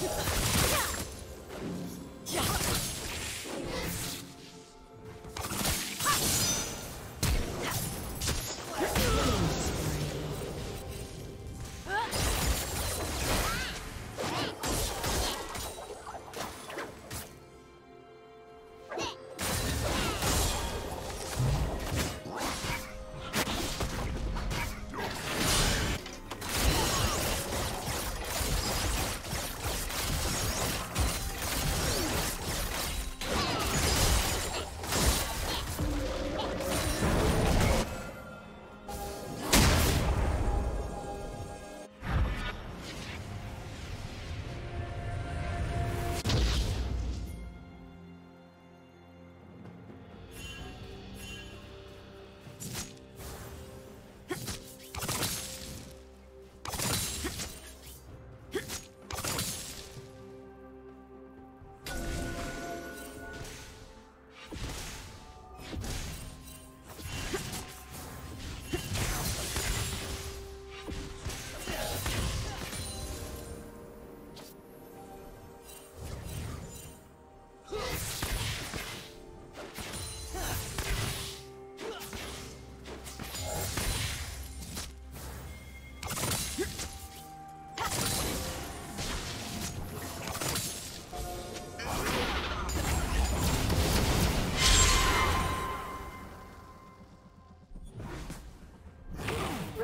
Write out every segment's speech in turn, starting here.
you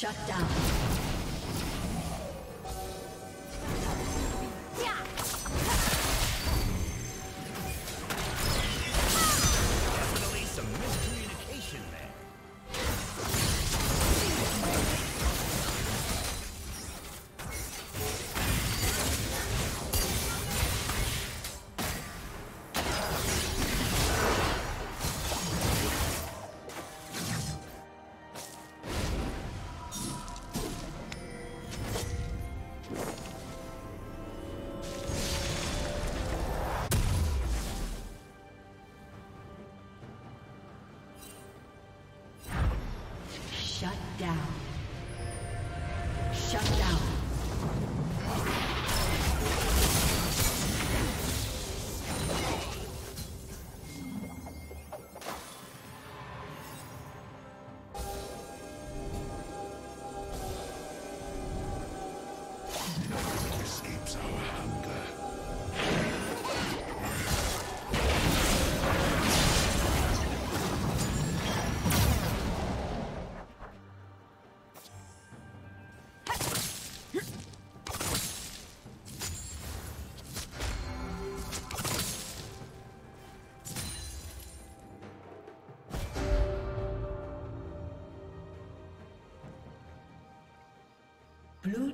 Shut down.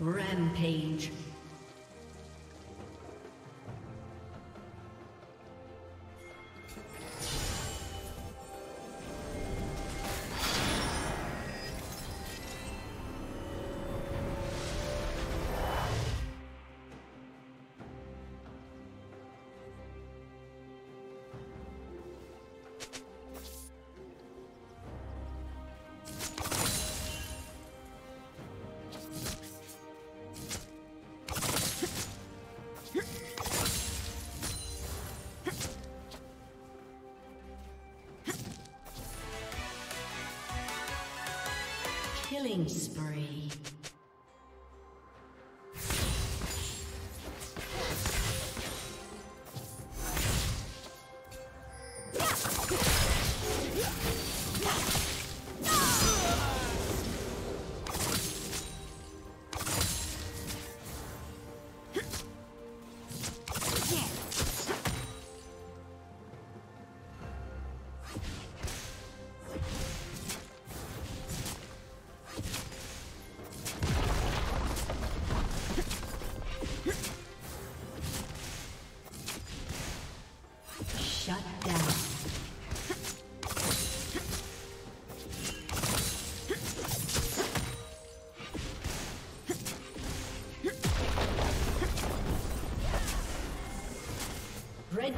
Rampage. Killing spree.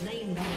Slain Baron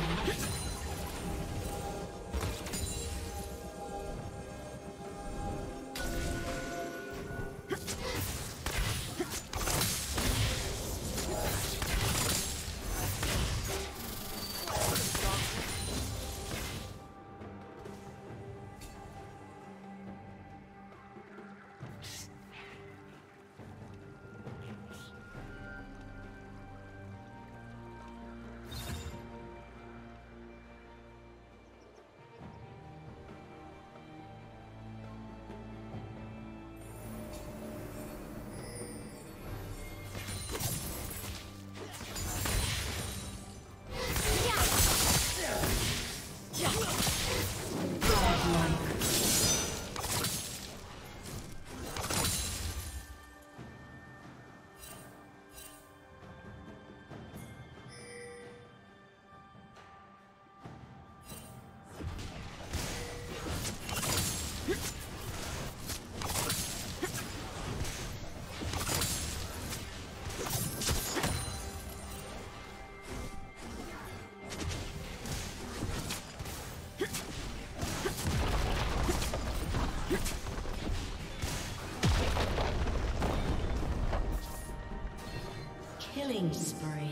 Killing spree.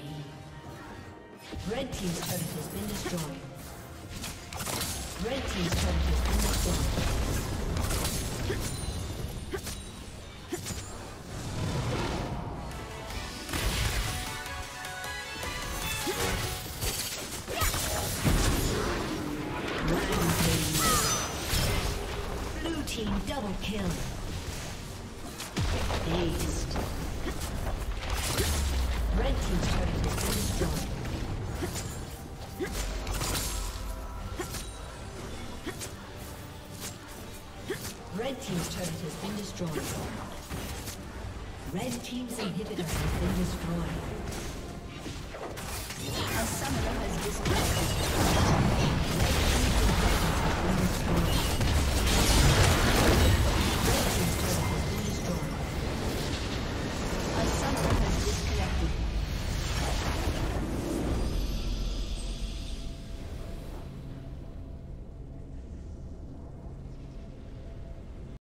Red Team's turret has been destroyed. Red Team's turret has been destroyed. Blue Team double kill. Aced. Destroyed.